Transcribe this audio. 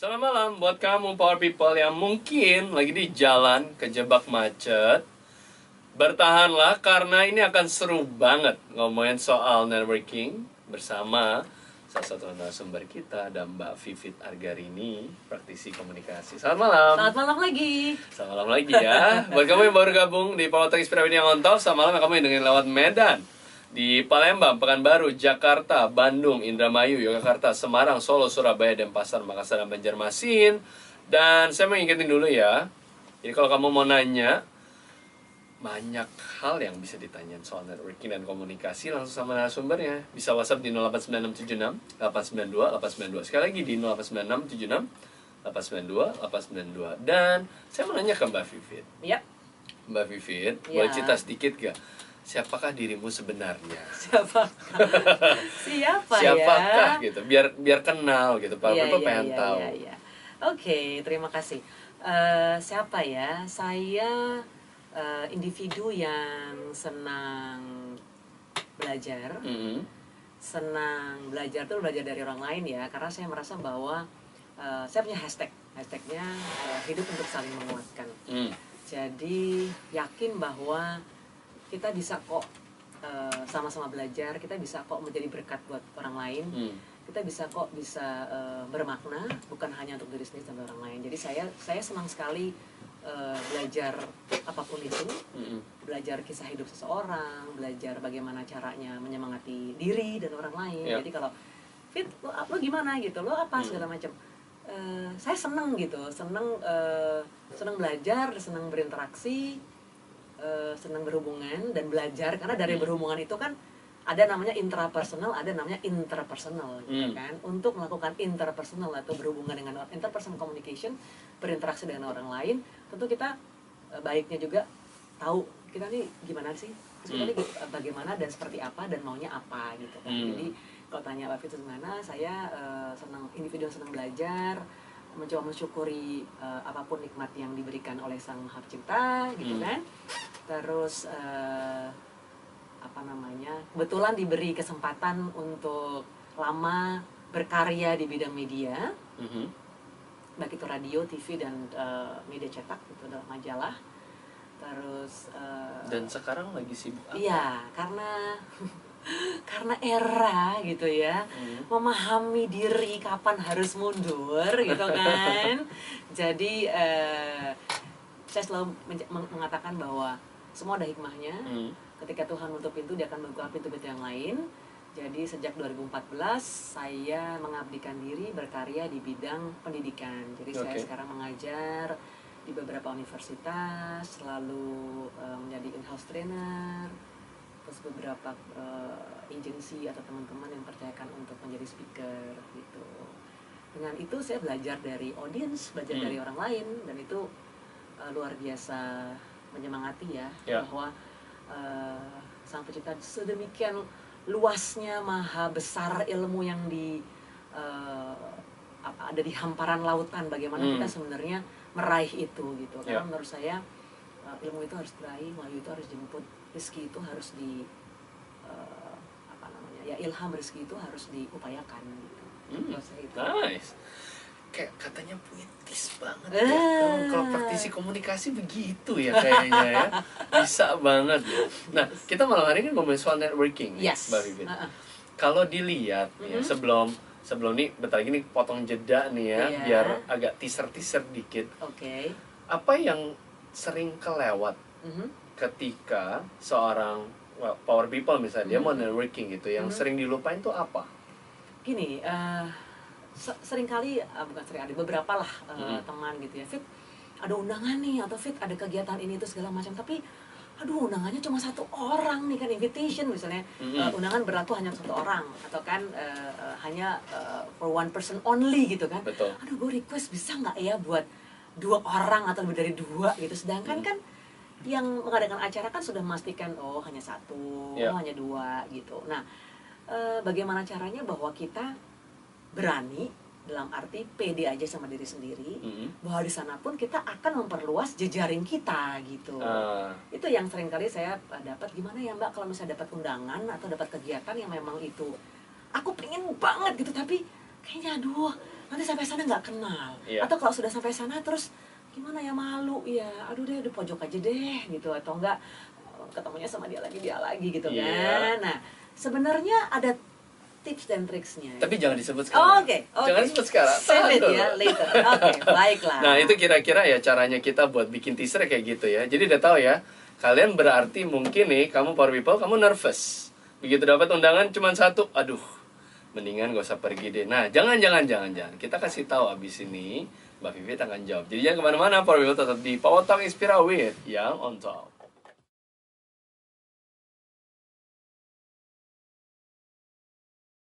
Selamat malam buat kamu power people yang mungkin lagi di jalan kejebak macet. Bertahanlah karena ini akan seru banget ngomongin soal networking bersama salah satu narasumber kita ada Mbak Vivit Argarini, praktisi komunikasi. Selamat malam. Selamat malam lagi. Selamat malam lagi ya. Buat kamu yang baru gabung di Politik Inspiratif yang on top, selamat malam kamu yang dengerin lewat Medan. Di Palembang, Pekanbaru, Jakarta, Bandung, Indramayu, Yogyakarta, Semarang, Solo, Surabaya, Denpasar, Makassar, dan Banjarmasin. Dan saya mau ingetin dulu ya. Jadi kalau kamu mau nanya, banyak hal yang bisa ditanyain soal networking dan komunikasi langsung sama narasumbernya. Bisa WhatsApp di 089676 892 892. Sekali lagi di 089676 892 892. Dan saya mau nanya ke Mbak Vivit. Ya, Mbak Vivit, Ya. boleh cerita sedikit gak? Siapakah dirimu sebenarnya? siapa? siapa Siapakah ya? gitu? Biar biar kenal gitu. Pak People iya, pengen iya, tahu. iya, iya. Oke, terima kasih. Eh, siapa ya? Saya eh, individu yang senang belajar, Mm-mm. senang belajar tuh belajar dari orang lain ya. Karena saya merasa bahwa eh, saya punya hashtag, hashtagnya eh, hidup untuk saling menguatkan. Mm. Jadi yakin bahwa kita bisa kok eh, sama-sama belajar, kita bisa kok menjadi berkat buat orang lain, Mm. kita bisa kok bisa eh, bermakna bukan hanya untuk diri sendiri dan orang lain. Jadi saya saya senang sekali eh, belajar apa pun itu, Mm-mm. belajar kisah hidup seseorang, belajar bagaimana caranya menyemangati diri dan orang lain. Ya. Jadi kalau fit lo, lo gimana gitu, lo apa Hmm. segala macam. Eh, saya seneng gitu, seneng eh, seneng belajar, seneng berinteraksi, eh, seneng berhubungan dan belajar karena dari Hmm. berhubungan itu kan ada namanya intrapersonal, ada namanya interpersonal gitu Hmm. kan. Untuk melakukan interpersonal atau berhubungan dengan orang interpersonal communication, berinteraksi dengan orang lain, tentu kita eh, baiknya juga tahu kita nih gimana sih terus kita Hmm. gi- bagaimana dan seperti apa dan maunya apa gitu kan Hmm. jadi kalau tanya Pak Fit gimana saya eh, senang individu yang senang belajar mencoba mensyukuri eh, apa pun nikmat yang diberikan oleh sang maha pencipta gitu Hmm. kan terus eh, apa namanya kebetulan diberi kesempatan untuk lama berkarya di bidang media Mhm. baik itu radio, TV dan eh, media cetak itu adalah majalah. Terus eh, Dan sekarang lagi sibuk apa? iya karena karena era gitu ya Mm. memahami diri kapan harus mundur gitu kan. Jadi eh, saya selalu mengatakan bahwa semua ada hikmahnya. Mm. Ketika Tuhan menutup pintu, dia akan membuka pintu-pintu yang lain. Jadi sejak 2014 saya mengabdikan diri berkarya di bidang pendidikan. Jadi saya Oke. sekarang mengajar di beberapa universitas, lalu eh, menjadi in-house trainer, terus beberapa eh, agensi atau teman-teman yang percayakan untuk menjadi speaker gitu. Dengan itu saya belajar dari audience, belajar Hmm. dari orang lain dan itu eh, luar biasa menyemangati ya, Ya. bahwa eh, sang pencipta sedemikian luasnya maha besar ilmu yang di apa ada di hamparan lautan bagaimana Hmm. kita sebenarnya meraih itu gitu karena Ya. menurut saya eh, ilmu itu harus diraih wahyu itu harus dijemput rezeki itu harus di eh, apa namanya ya ilham rezeki itu harus diupayakan gitu Hmm. Menurut saya itu. Nice. Kayak katanya puitis banget ya. Eh. Kalau- Kalau praktisi komunikasi begitu ya kayaknya ya. Bisa banget ya. Nah, kita malam hari ini ngomongin soal networking ya, yes Mbak Vivit. Heeh. Kalau dilihat ya Mhm. sebelum sebelum nih bentar lagi nih potong jeda nih ya Iya. biar agak teaser-teaser dikit. oke Apa yang sering kelewat Mhm. ketika seorang well, power people misalnya dia Mhm. mau networking gitu yang Mhm. sering dilupain tuh apa? gini se- sering kali eh, bukan sering ada beberapa lah eh, Mhm. teman gitu ya fit ada undangan nih atau fit ada kegiatan ini itu segala macam tapi aduh undangannya cuma satu orang nih kan invitation misalnya Mhm. eh, undangan berlaku hanya satu orang atau kan eh, eh, hanya eh, for one person only gitu kan Betul. aduh gue request bisa nggak ya buat dua orang atau lebih dari dua gitu sedangkan Hmm. kan yang mengadakan acara kan sudah memastikan oh hanya satu Ya. oh hanya dua gitu nah bagaimana caranya bahwa kita berani dalam arti pede aja sama diri sendiri Mhm. bahwa di sana pun kita akan memperluas jejaring kita gitu. Ah, itu yang sering kali saya uh, dapat. Gimana ya mbak kalau misalnya dapat undangan atau dapat kegiatan yang memang itu aku pengen banget gitu tapi kayaknya aduh nanti sampai sana nggak kenal. Iya. atau kalau sudah sampai sana terus gimana ya malu. Ya aduh deh di pojok aja deh gitu. Atau enggak eh, ketemunya sama dia lagi dia lagi gitu Iya. kan. Nah sebenarnya ada tips dan triksnya Tapi jangan disebut Oh, sekarang. Oke, oke. Jangan disebut sekarang. Save it ya later. Oke, baiklah. Nah, itu kira-kira ya caranya kita buat bikin teaser kayak gitu ya. Jadi udah tahu ya, kalian berarti mungkin nih, kamu power people, kamu nervous. Begitu dapat undangan cuma satu, aduh, mendingan gak usah pergi deh. Nah, jangan, jangan, jangan, jangan. Kita kasih tahu abis ini, Mbak Vivit akan jawab. Jadi jangan ke mana-mana, power people tetap di Power Talk Inspira with yang on top.